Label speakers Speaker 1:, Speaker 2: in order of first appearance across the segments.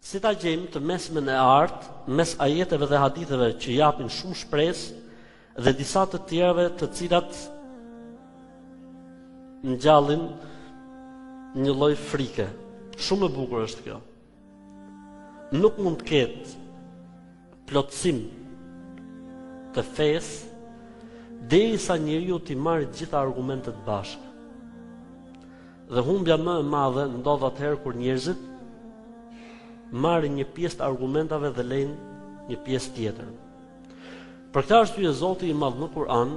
Speaker 1: Si ta gjejmë të mesmen e artë mes ajeteve dhe haditheve që japin shumë shpresë dhe disa të tjerave të cilat ngjallin një lloj frike. Shumë e bukur është kjo. Nuk mund të ketë plotësim të fesë derisa njeriu t'i marrë gjitha argumentet bashkë. Dhe humbja më e madhe ndodh atëherë kur njerëzit marrin një pjesë të argumentave dhe lejnë një pjesë tjetër. Për këtë arsye Zoti i Madh në Kur'an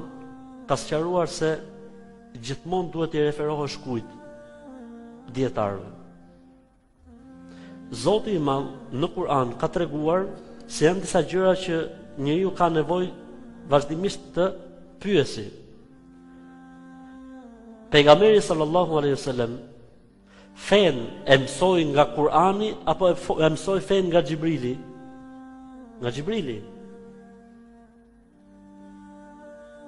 Speaker 1: ka sqaruar se gjithmonë duhet t'i referohesh kujt dijetarëve. Zoti i Madh në Kur'an ka treguar se janë disa gjëra që njeriu ka nevojë vazhdimisht të pyesi. Pejgamberi sallallahu alaihi wasallam fenë e mësoi nga Kur'ani apo e mësoi fenë nga Xhibrili? Nga Xhibrili.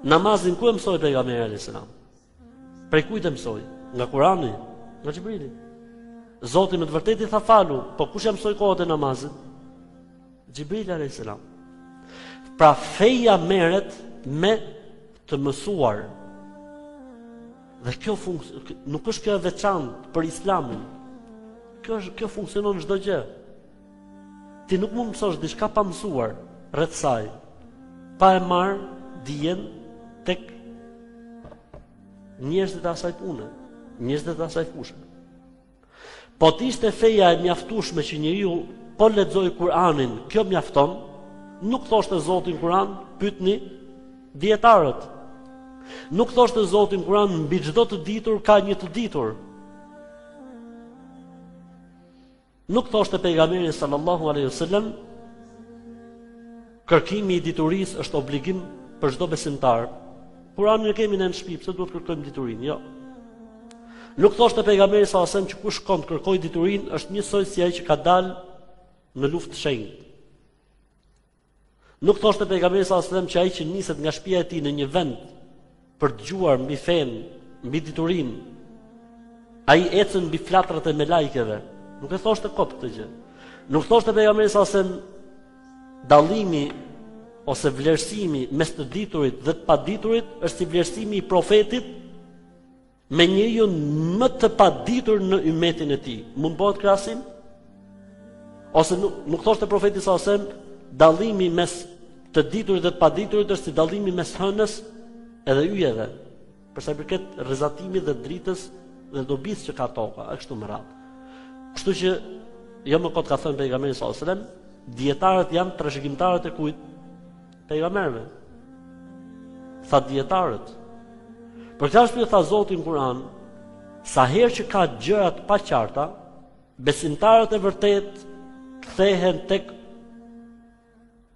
Speaker 1: Namazin ku e mësoi pejgamberi alayhis salam? Prej kujt e mësoi? Nga Kurani, nga Xhibrili. Zoti me të vërtetë i tha falu, po kush ia mësoi kohët e namazit? Xhibrili alayhis salam. Pra feja merret me të mësuar. Dhe kjo funksion nuk është kjo e veçantë për Islamin. Kjo është kjo funksionon çdo gjë. Ti nuk mund të mësosh diçka pa mësuar rreth saj, pa e marrë dijen tek njerëzit e asaj pune, njerëzit e asaj fushe. Po të ishte feja e mjaftueshme që njeriu po lexoi Kur'anin, kjo mjafton? Nuk thoshte Zoti në Kur'an, pyetni dijetarët. Nuk thoshte Zoti në Kur'an mbi çdo të ditur ka një të ditur. Nuk thoshte pejgamberi sallallahu alaihi wasallam kërkimi i diturisë është obligim për çdo besimtar. Kuranin e kemi në shtëpi, pse duhet të kërkojmë diturinë? Jo. Nuk thoshte pejgamberi sallallahu alaihi wasallam që kush shkon të kërkojë diturinë është njësoj si ai që ka dalë në luftë të shenjtë. Nuk thoshte pejgamberi sallallahu alajhi wasallam që ai që niset nga shtëpia e tij në një vend për të dëgjuar mbi fenë, mbi diturinë, ai ecën mbi flatrat e melajkeve. Nuk e thoshte kot këtë gjë. Nuk thoshte pejgamberi sallallahu alajhi wasallam dallimi ose vlerësimi mes të diturit dhe të paditurit është si vlerësimi i profetit Me njeriun më të paditur në ymmetin e tij, mund bohet krahasim? Ose nuk, nuk thoshte profeti sallallahu alejhi ue selem, dallimi mes të diturit dhe të paditurit është si dalimi mes hënës edhe yjeve, përsa i përket rrezatimit dhe dritës dhe dobisë që ka toka, e kështu me radhë. Kështu që jo më kot ka thënë pejgamberi sallallahu alejhi ue selem, dijetarët janë trashëgimtarët e kujt? Pejgamberëve. Tha dijetarët. Për këtë arsye tha Zoti në Kur'an, sa herë që ka gjëra të paqarta, besimtarët e vërtetë kthehen tek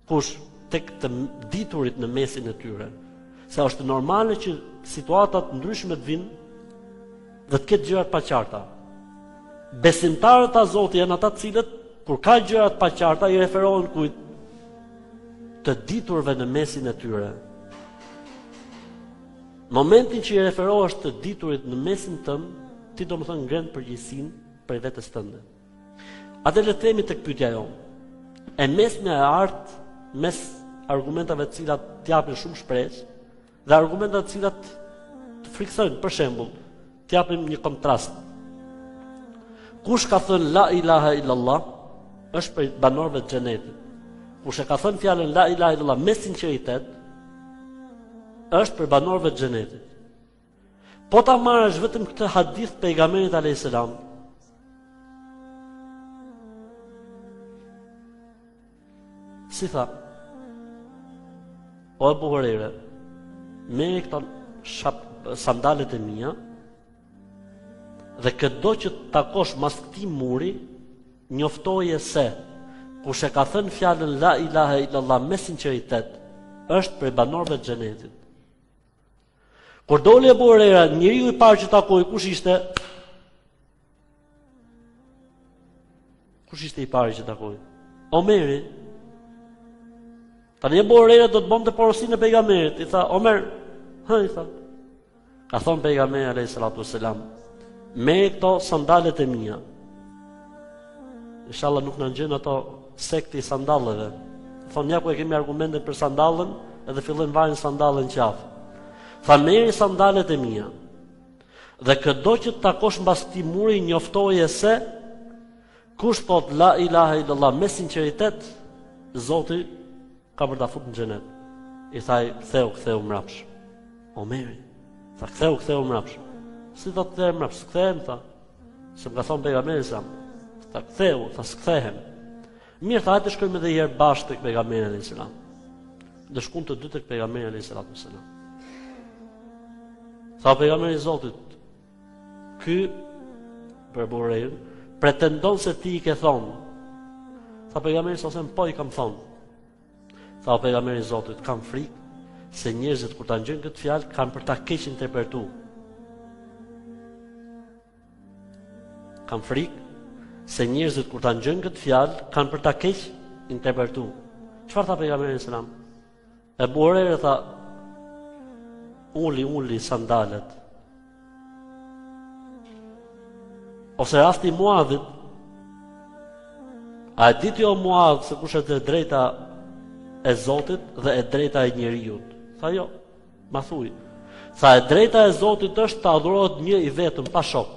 Speaker 1: kush tek të diturit në mesin e tyre. Se është normale që situata të ndryshme të vinë dhe të ketë gjëra të paqarta. Besimtarët tha Zoti janë ata të cilët kur ka gjëra të paqarta i referohen kujt? të diturve në mesin e tyre. Momentin që i referohesh të diturit në mesin tënd, ti domethënë ngren përgjegjësinë prej vetes tënde. A dhe le të hymë tek pytja jo. E mesme e artë, mes argumentave të cilat të japin shumë shpresë, Dhe argumenta të cilat të frikësojnë, për shembull, të japim një kontrast. Kush ka thënë la ilaha illallah, është prej banorëve të xhenetit. Kush e ka thënë fjalën la ilaha illallah me sinqeritet, është prej banorëve të xhenetit. Po ta marrësh vetëm këtë hadith të pejgamberit alejhi selam, Si tha, o Ebu Hurejre, merri këto shap, sandalet e mia, dhe këdo që të takosh mas këtij muri, njoftoje se, kush e ka thënë fjalën la ilahe illallah me sinqeritet, është prej banorëve të xhenetit. Kur doli Ebu Hurejra, njeriu i parë që takoi kush ishte? Kush ishte i pari që takoi? Omeri. Tani Ebu Hurejra do të bonte porosinë e pejgamberit, i tha Omer, ha i tha. Ka thon pejgamberi alejhi salatu ue selam, merri këto sandalet e mia. Inshallah nuk na ngjon ato sekti i sandaleve. Thonë ja ku e kemi argumentin për sandalen, edhe fillojnë varin sandalen në qafë. Tha merri sandalet e mia. Dhe këdo që të takosh mbas këtij muri njoftoje se kush thotë la ilaha illallah me sinqeritet, Zoti Ka për ta fut në xhenet. I tha ai, ktheu, ktheu mbrapsh. Omeri tha, ktheu, ktheu mbrapsh. Si, tha, të kthehem mbrapsh? S'kthehem tha. Se më ka thon pejgamberi alejhi selam. Tha, ktheu, tha, s'kthehem. Mirë, tha, hajde shkojmë edhe një herë bashkë tek pejgamberi alejhi selam. Dhe shkun të dy tek pejgamberi alejhi salatu ue selam. Tha o pejgamberi i Zotit, Ky far burri pretendon se ti i ke thon. Tha pejgamberi alejhi selam po i kam thon. Tha o pejgamberi i Zotit, kam frik se njerëzit kur ta ngjojnë këtë fjalë kanë për ta keqinterpretu. Kam frik se njerëzit kur ta ngjojnë këtë fjalë kanë për ta keqinterpretu. Çfarë tha pejgamberi alejhi selam? Ebu Hurejre, tha, uli, uli, sandalet. Ose rasti i Muadhit, a e di ti o Muadh se kush është e drejta e Zotit dhe e drejta e njeriut? Tha jo, ma thuj. Tha e drejta e Zotit është të adhurohet një i vetëm pa shok.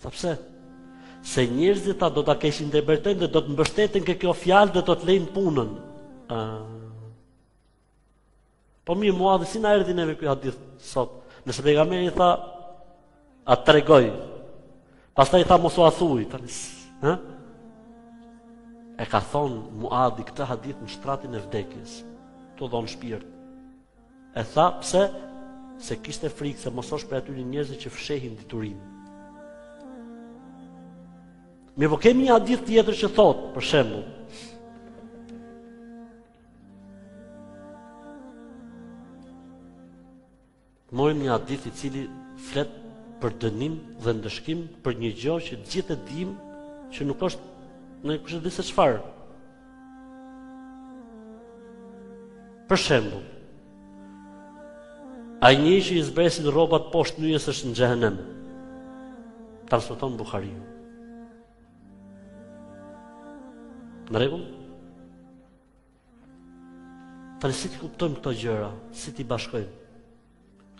Speaker 1: Tha pse? Se njerëzit, tha, do ta keqinterpretojnë dhe do të mbështeten ke kjo fjalë dhe do të lejnë punën. A... Po mirë Muadhi si na erdhi neve ky hadith sot. Nëse pejgamberi tha, a të tregoj. Pastaj tha mos ua thuj. Tani, ha? E ka thonë Muadhi këtë hadith në shtratin e vdekjes. Tu dhonë shpirt. E tha pse se kishte frikë se mos është prej atyne njerëzit që fshehin diturinë. Mirëpo kemi një hadith tjetër që thotë, për shembull, të marrim një hadith i cili flet për dënim dhe ndëshkim për një gjë që të gjithë e dimë që nuk është ndonjë kushedi se çfarë. Për shembull, ai njeri që i zbresin rrobat poshtë nyjes është në xhehenem. Transmeton Buhariu. Në rregull? Tani si t'i kuptojmë këto gjëra, si t'i bashkojmë?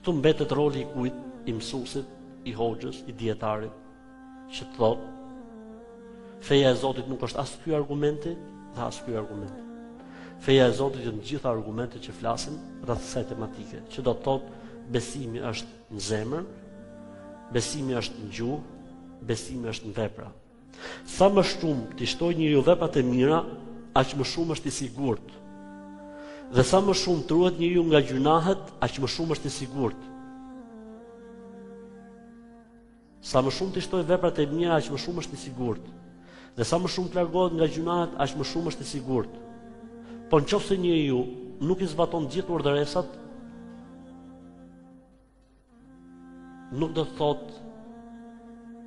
Speaker 1: Këtu mbetet roli i kujt, i mësuesit, i hoxhës, i dijetarit, që të thotë feja e Zotit nuk është as ky argumenti dhe as ky argument. Feja e Zotit janë të gjitha argumentet që flasin rreth kësaj tematike, që do të thotë besimi është në zemër, besimi është në gjuhë, besimi është në vepra. Sa më shumë t'i shtojë njeriu veprat e mira, aq më shumë është i sigurt. Dhe sa më shumë t'ruhet njeriu nga gjynahet, aq më shumë është i sigurt. Sa më shumë t'i shtojë veprat e mira, aq më shumë është i sigurt. Dhe sa më shumë të largohet nga gjynahet, aq më shumë është i sigurt. Po në qoftë se njeriu nuk i zbaton gjithë urdhëresat, nuk do të thotë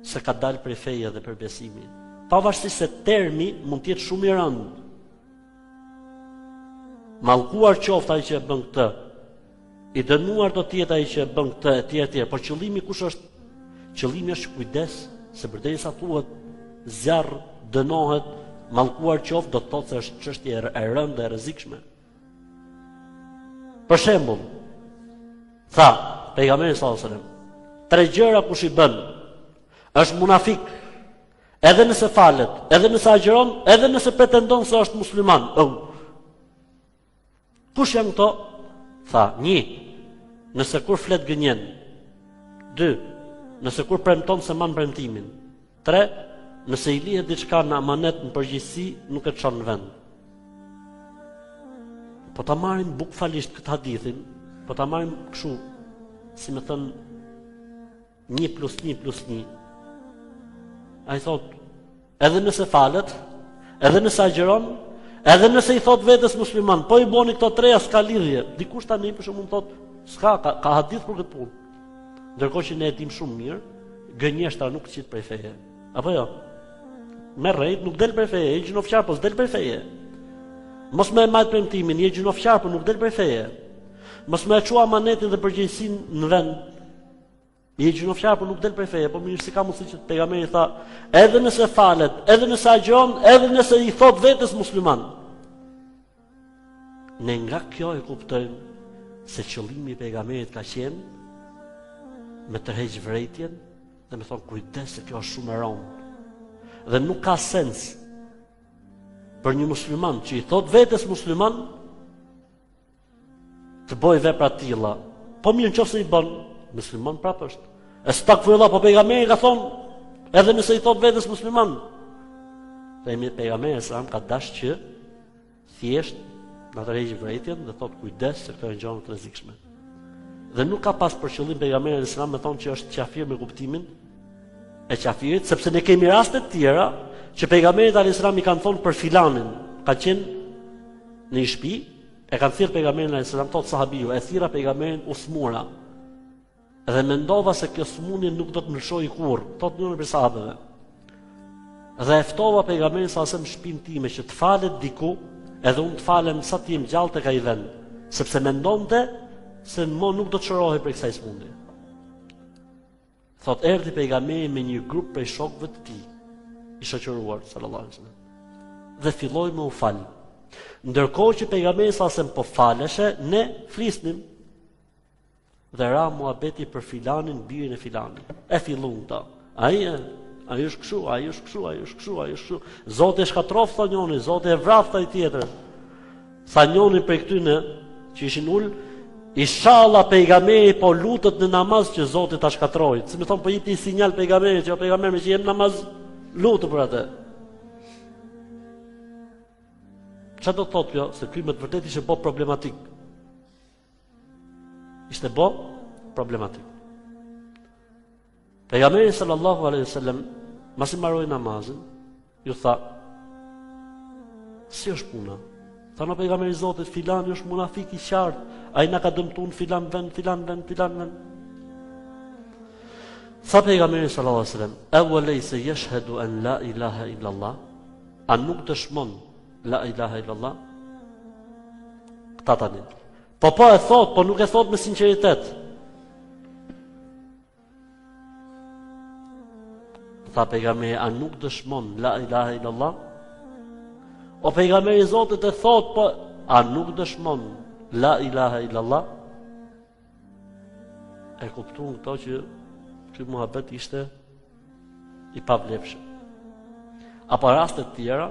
Speaker 1: se ka dalë prej feje dhe prej besimi. Pavarësisht se termi mund të jetë shumë i rëndë. Mallkuar qoftë ai që e bën këtë. I dënuar do të jetë ai që e bën këtë e tjera e tjera, por qëllimi kush është? Qëllimi është kujdes se përderisa thuhet zjarr dënohet, mallkuar qoftë do të thotë se është çështje e rëndë e rrezikshme. Për shembull, tha pejgamberi sallallahu alajhi wasallam, tre gjëra kush i bën është munafik. Edhe nëse falet, edhe nëse agjëron, edhe nëse pretendon se është musliman. Oh. Kush janë këto? Tha, një, nëse kur flet gënjen. Dy, nëse kur premton s'e man premtimin. Tre, Nëse i lihet diçka në amanet në përgjegjësi, nuk e çon në vend. Po ta marrim bukvalisht këtë hadithin, po ta marrim kështu, si me thënë 1 plus 1 plus 1. Ai thotë, edhe nëse falet, edhe nëse agjëron, edhe nëse i thotë vetes musliman, po i boni këto treja s'ka lidhje. Dikush tani për shembull mund thotë, s'ka, ka hadith për këtë punë. Ndërkohë që ne e dimë shumë mirë, gënjeshtra nuk t'qit prej feje. Apo jo? Me rrejt nuk del prej feje, je gjynahqar, po s'del prej feje. Mos me e majt premtimin, je gjynahqar, po nuk del prej feje. Mos me e çu amanetin dhe përgjegjësinë në vend, je gjynahqar, po nuk del prej feje, po mirë si ka mundësi që pejgamberi tha, edhe nëse falet, edhe nëse agjëron, edhe nëse i thotë vetes musliman. Ne nga kjo e kuptojmë se qëllimi i pejgamberit ka qenë me tërheq vrejtjen dhe me thonë kujdes se kjo është shumë e rond. Dhe nuk ka sens për një musliman që i thotë vetes musliman të bojë vepra të tilla. Po mirë në qoftë se i bon musliman prap është. Estagfirullah, po pejgamberi ka thonë edhe nëse i thotë vetes musliman. Dhe pejgamberi alejhi selam ka dash që thjesht na tërheq vërejtjen dhe thotë kujdes se këto janë gjëra të rrezikshme. Dhe nuk ka pas për qëllim pejgamberi alayhis salam me thonë që është qafir me kuptimin e qafirit, sepse ne kemi raste të tjera që pejgamberit alayhis salam i kanë thonë për filanin, ka qenë në një shpi, e kanë thirr pejgamberin alayhis salam thotë sahabiu, e thirra pejgamberin u smura. Dhe mendova se kjo sëmundje nuk do të më lëshojë kurrë, thotë njëri prej sahabeve. Dhe e ftova pejgamberin sa asem në shpinë time që të falet diku, edhe unë të falem sa të jem gjallë tek ai vend, sepse mendonte se mo nuk do të shërohej prej kësaj sëmundje. Thot erdhi pejgamberi me një grup prej shokëve të tij, i shoqëruar sallallahu alaihi wasallam. Dhe filloi me u fal. Ndërkohë që pejgamberi sa asem po faleshe, ne flisnim Dhe ra muhabeti për filanin, birin e filanit. E fillun këta. Ai ai është kështu, ai është kështu, ai është kështu, ai është kështu. Zoti e shkatrof tha njoni, Zoti e vraf tha ai tjetri. Tha njoni prej këtyne që ishin ul, inshallah pejgamberi po lutet në namaz që Zoti ta shkatrojë. Si me thon po i jep sinjal pejgamberit që o pejgamber meqë je në namaz lutu për atë. Çfarë do të thotë kjo? Se ky me të vërtetë ishte bo problematik. Ishte bo problematik. Pejgamberi sallallahu alaihi sallam, masi maroi namazin, ju tha, si është puna? Thanë o pejgamber i Zotit, filani është munafik i qartë, ai na ka dëmtu në filan vend, filan vend, filan vend. Tha pejgamberi sallallahu alaihi wasallam, "Aw laysa yashhadu an la ilaha illa Allah?" A nuk dëshmon La ilaha illallah. Këta tani. Po po e thot, po nuk e thot me sinqeritet. Tha pejgamberi, a nuk dëshmon la ilaha illallah? O pejgamber i Zotit e thot, po a nuk dëshmon la ilaha illallah? E kuptuan këto që ky muhabet ishte i pavlefshëm. Apo raste të tjera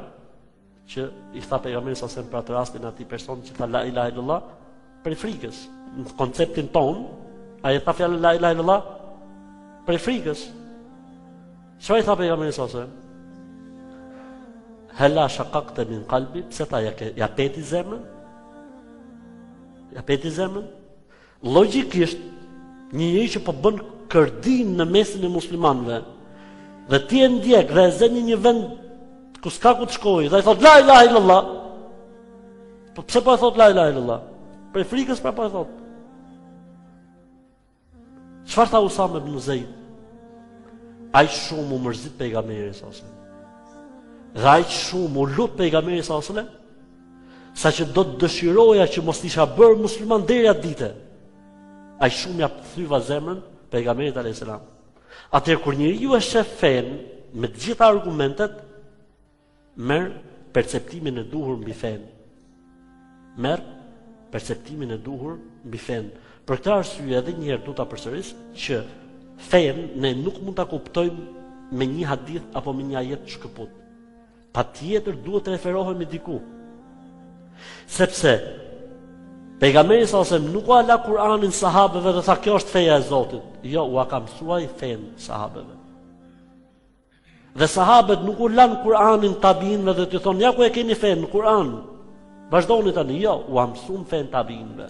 Speaker 1: që i tha pejgamberi sa sem për atë rastin atij person që tha la ilaha illallah prej frikës në konceptin tonë, ai tha fjalën la ilaha illallah prej frikës. Çfarë i tha pejgamberi sa sem? Hela shakakte min kalbi, pse, a ja hape ti zemrën? Ja hape ti zemrën? Logikisht, një njeri që po bën kërdin në mesin e muslimanve, dhe ti e ndjek dhe e zë në një vend ku s'ka ku të shkoj, dhe ai thot, la ilaha illallah, po pse po e thot, la ilaha illallah, prej frikës pra po e thot, Çfarë tha Usame ibn Zeid? Aq shumë u mërzit pejgamberi sa selam. Dhe aq shumë u lut pejgamberi sa selam saqë do të dëshiroja që mos të isha bërë musliman deri atë dite. Aq shumë ja thyva zemrën pejgamberit alayhis salam. Atëherë kur njeriu e shef fenë me të gjitha argumentet, Merr perceptimin e duhur mbi fenë. Merr perceptimin e duhur mbi fenë. Për këtë arsye edhe një herë do ta përsëris që fenë ne nuk mund ta kuptojmë me një hadith apo me një ajet shkëputur. Patjetër duhet të referohemi diku. Sepse pejgamberi salallahu alejhi ue selem nuk ua la Kur'anin sahabeve dhe tha kjo është feja e Zotit. Jo, ua ka mësuar fenë sahabeve. Dhe sahabët nuk u lanë Kur'anin tabiinëve dhe t'i thonë, ja ku e keni fenë në Kur'an. Vazhdoni tani, jo, ua mësuan fenë tabiinëve.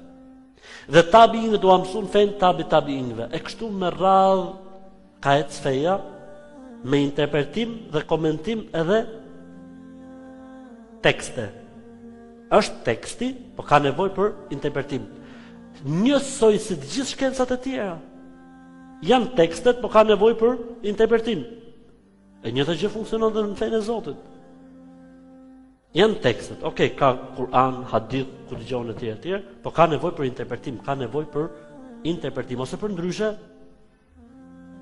Speaker 1: Dhe tabiinët ua mësuan fenë tabi tabiinëve. E kështu me radhë ka ec feja me interpretim dhe komentim edhe tekste. Është teksti, po ka nevojë për interpretim. Njësoj si të gjithë shkencat e tjera. Janë tekstet, po ka nevojë për interpretim. E njëjta gjë funksionon edhe në fenë e Zotit. Janë tekstet, ok, ka Kur'an, hadith, ku dëgjon etj etj, po ka nevojë për interpretim, ka nevojë për interpretim ose përndryshe.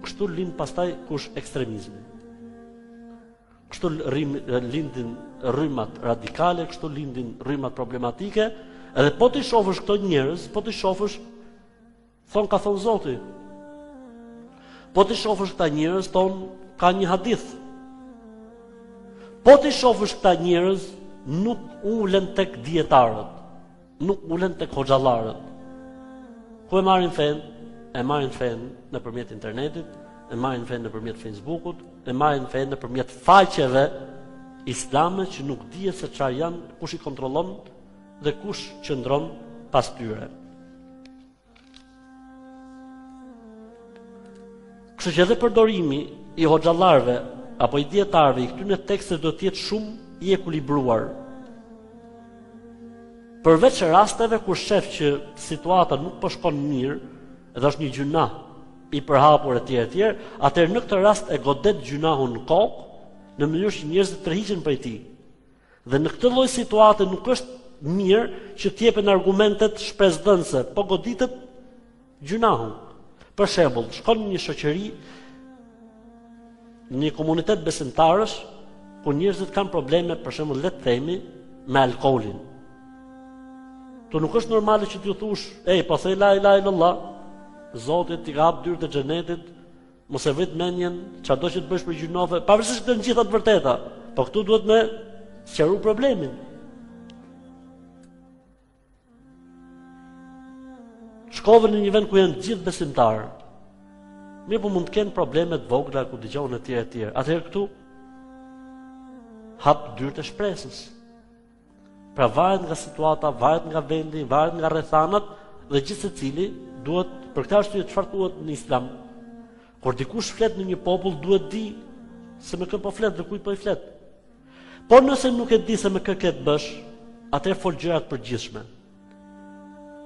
Speaker 1: Kështu lind pastaj kush ekstremizmi. Kështu rrim lindin rrymat radikale, kështu lindin rrymat problematike, edhe po t'i shofësh këto njerëz, po t'i shofësh Thonë ka thënë Zoti. Po t'i shofësh këta njerëz thonë ka një hadith. Po t'i shofësh këta njerëz nuk ulen tek dijetarët, nuk ulen tek hoxhallarët. Ku e marrin fenë? E marrin fenë nëpërmjet internetit, e marrin fenë nëpërmjet Facebookut, e marrin fenë nëpërmjet faqeve islame që nuk dihet se çfarë janë, kush i kontrollon dhe kush qëndron pas tyre. Kështu që edhe përdorimi i hoxhallarëve apo i dijetarëve i këtyre teksteve do të jetë shumë i ekuilibruar. Përveç rasteve kur shef që situata nuk po shkon mirë dhe është një gjynah i përhapur etj etj, atëherë në këtë rast e godet gjynahun në kokë në mënyrë që njerëzit të tërhiqen prej tij. Dhe në këtë lloj situate nuk është mirë që të jepen argumentet shpresëdhënëse, po goditet gjynahu. Për shembull, shkon në një shoqëri në një komunitet besimtarësh ku njerëzit kanë probleme, për shembull, le të themi, me alkoolin. Ktu nuk është normale që t'ju thosh, "Ej, po the la ilaha illallah, Zoti t'i ka hap dyert e xhenetit, Mos e vrit mendjen, çado që të bësh ta fal gjynofe, pavarësisht të gjitha të vërteta. Po këtu duhet me sqaru problemin. Shkove në një vend ku janë gjithë besimtarë. Mirë po mund të kenë probleme të vogla ku dëgjohen etj etj. Atëherë këtu hap dyert e shpresës. Pra varet nga situata, varet nga vendi, varet nga rrethanat dhe gjithsecili duhet për këtë arsye çfarë thuhet në Islam. Kur dikush flet në një popull duhet di se me kë po flet dhe kujt po i flet. Por nëse nuk e di se me kë ke të bësh, atëherë fol gjëra të përgjithshme.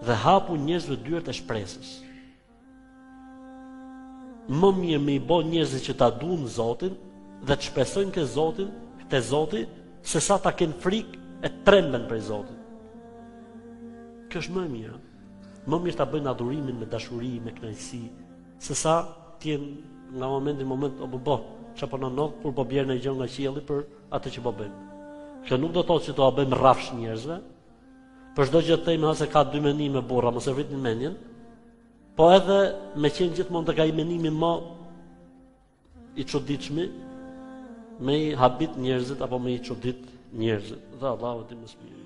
Speaker 1: Dhe hapu njerëzve dyert e shpresës. Më mirë me i bo njerëzit që ta dunë Zotin dhe të shpresojnë ke Zotin, te Zoti, se sa ta kenë frikë e tremben prej Zotit. Kjo është më e mirë. Më mirë ta bëjnë adhurimin me dashuri, me kënaqësi, se sa të jenë nga momenti në moment o bobo, ça po na ndodh kur po bje ndonjë gjë nga qielli për atë që po bëjmë. Kjo nuk do të thotë që t'ua bëjmë rrafsh njerëzve, Për çdo gjë të themi ha se ka dy mendime burra, mos e vritni mendjen. Po edhe me qenë gjithmonë tek ai mendimi më i çuditshmi, me i habit njerëzit apo me i çudit njerëzit. Dhe Allahu di më s'miri.